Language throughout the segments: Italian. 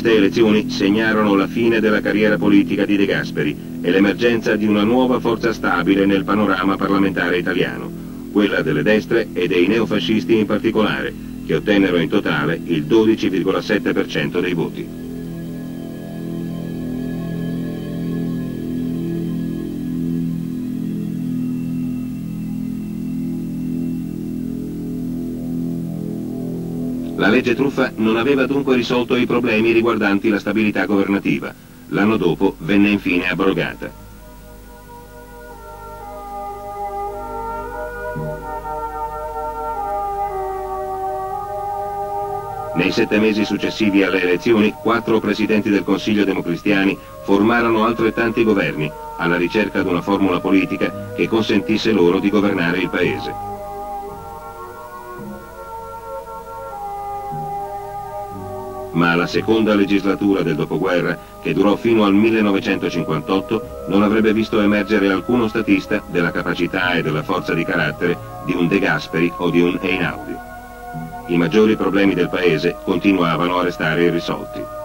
Queste elezioni segnarono la fine della carriera politica di De Gasperi e l'emergenza di una nuova forza stabile nel panorama parlamentare italiano, quella delle destre e dei neofascisti in particolare, che ottennero in totale il 12,7% dei voti. La legge truffa non aveva dunque risolto i problemi riguardanti la stabilità governativa. L'anno dopo venne infine abrogata. Nei sette mesi successivi alle elezioni, quattro presidenti del Consiglio democristiani formarono altrettanti governi, alla ricerca di una formula politica che consentisse loro di governare il Paese. Ma la seconda legislatura del dopoguerra, che durò fino al 1958, non avrebbe visto emergere alcuno statista della capacità e della forza di carattere di un De Gasperi o di un Einaudi. I maggiori problemi del paese continuavano a restare irrisolti.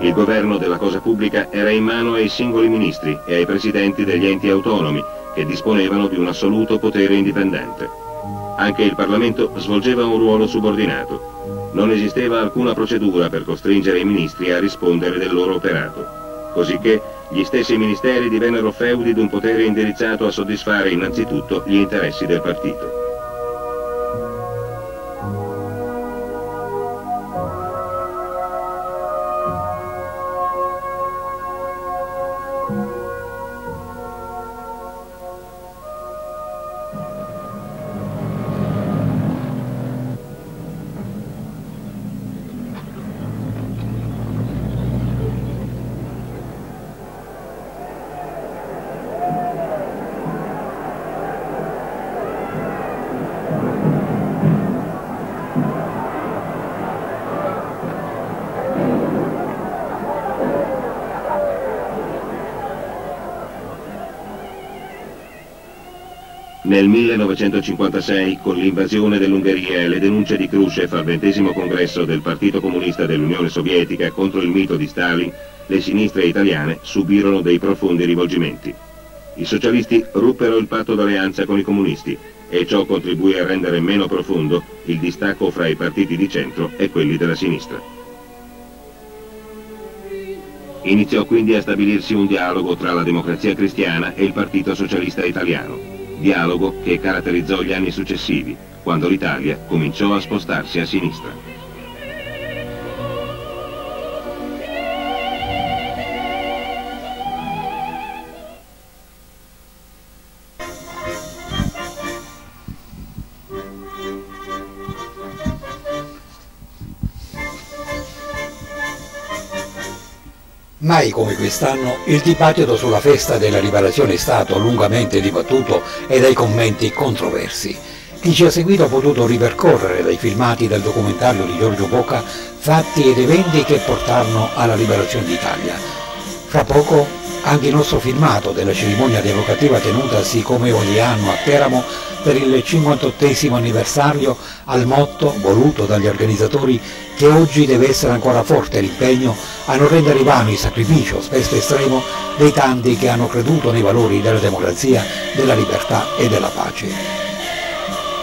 Il governo della cosa pubblica era in mano ai singoli ministri e ai presidenti degli enti autonomi, che disponevano di un assoluto potere indipendente. Anche il Parlamento svolgeva un ruolo subordinato. Non esisteva alcuna procedura per costringere i ministri a rispondere del loro operato, cosicché gli stessi ministeri divennero feudi di un potere indirizzato a soddisfare innanzitutto gli interessi del partito. Nel 1956, con l'invasione dell'Ungheria e le denunce di Khrushchev al XX congresso del Partito Comunista dell'Unione Sovietica contro il mito di Stalin, le sinistre italiane subirono dei profondi rivolgimenti. I socialisti ruppero il patto d'alleanza con i comunisti e ciò contribuì a rendere meno profondo il distacco fra i partiti di centro e quelli della sinistra. Iniziò quindi a stabilirsi un dialogo tra la democrazia cristiana e il Partito Socialista Italiano dialogo che caratterizzò gli anni successivi, quando l'Italia cominciò a spostarsi a sinistra. Mai come quest'anno il dibattito sulla festa della liberazione è stato lungamente dibattuto e dai commenti controversi. Chi ci ha seguito ha potuto ripercorrere dai filmati del documentario di Giorgio Bocca fatti ed eventi che portarono alla liberazione d'Italia. Fra poco anche il nostro filmato della cerimonia rievocativa tenutasi come ogni anno a Teramo per il 58 anniversario al motto voluto dagli organizzatori che oggi deve essere ancora forte l'impegno a non rendere vano il sacrificio, spesso estremo, dei tanti che hanno creduto nei valori della democrazia, della libertà e della pace.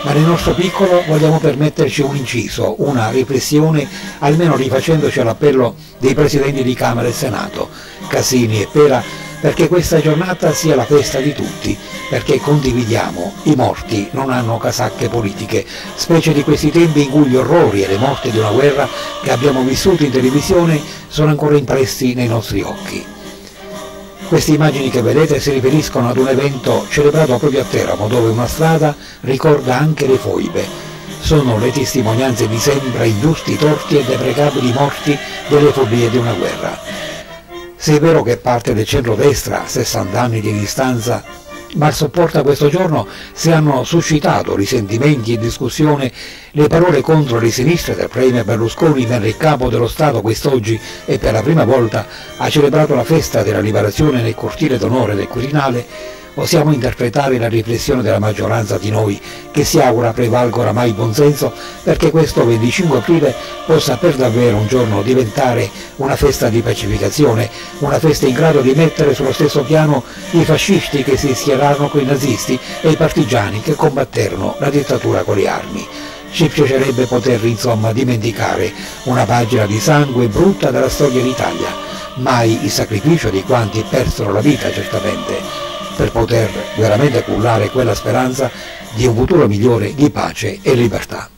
Ma nel nostro piccolo vogliamo permetterci un inciso, una riflessione, almeno rifacendoci all'appello dei presidenti di Camera e Senato, Casini e Pera, perché questa giornata sia la festa di tutti, perché condividiamo, i morti non hanno casacche politiche, specie di questi tempi in cui gli orrori e le morti di una guerra che abbiamo vissuto in televisione sono ancora impressi nei nostri occhi. Queste immagini che vedete si riferiscono ad un evento celebrato proprio a Teramo, dove una strada ricorda anche le foibe. Sono le testimonianze di sempre ingiusti, torti e deprecabili morti delle fobie di una guerra. Se è vero che parte del centro-destra, a 60 anni di distanza, ma sopporta questo giorno se hanno suscitato risentimenti e discussione le parole contro le sinistre del Premier Berlusconi mentre il capo dello Stato quest'oggi e per la prima volta ha celebrato la festa della liberazione nel cortile d'onore del Quirinale, Possiamo interpretare la riflessione della maggioranza di noi che si augura prevalga oramai il buonsenso perché questo 25 aprile possa per davvero un giorno diventare una festa di pacificazione, una festa in grado di mettere sullo stesso piano i fascisti che si schierarono con i nazisti e i partigiani che combatterono la dittatura con le armi. Ci piacerebbe poter insomma dimenticare una pagina di sangue brutta della storia d'Italia, mai il sacrificio di quanti persero la vita certamente, per poter veramente cullare quella speranza di un futuro migliore di pace e libertà.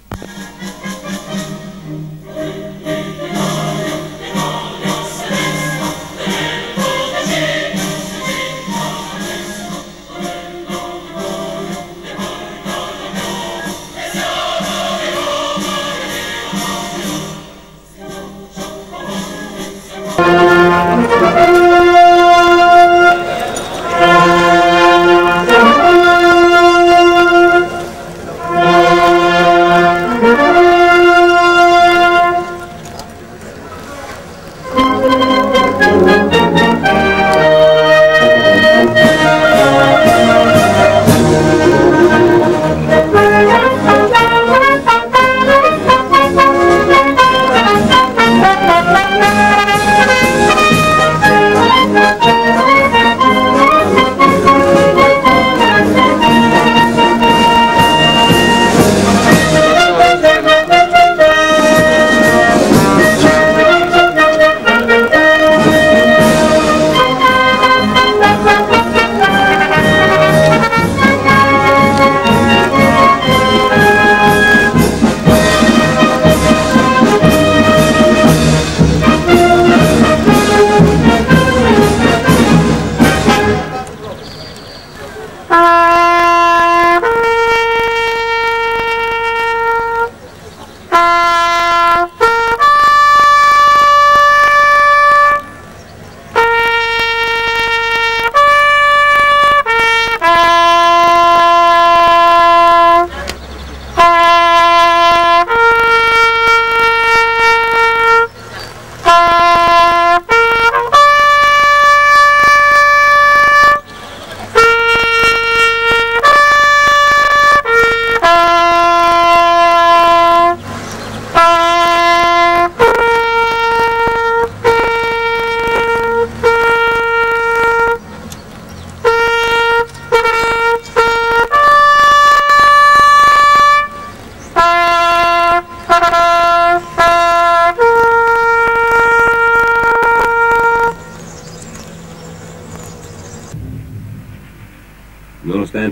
Halo.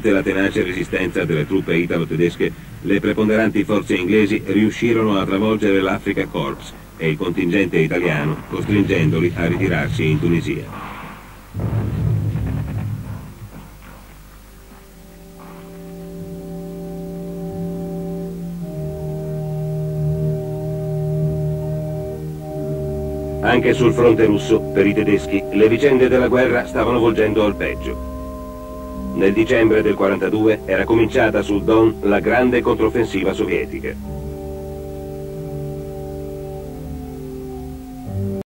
Nonostante la tenace resistenza delle truppe italo-tedesche, le preponderanti forze inglesi riuscirono a travolgere l'Africa Corps e il contingente italiano, costringendoli a ritirarsi in Tunisia. Anche sul fronte russo, per i tedeschi, le vicende della guerra stavano volgendo al peggio. Nel dicembre del 42 era cominciata sul Don la grande controffensiva sovietica.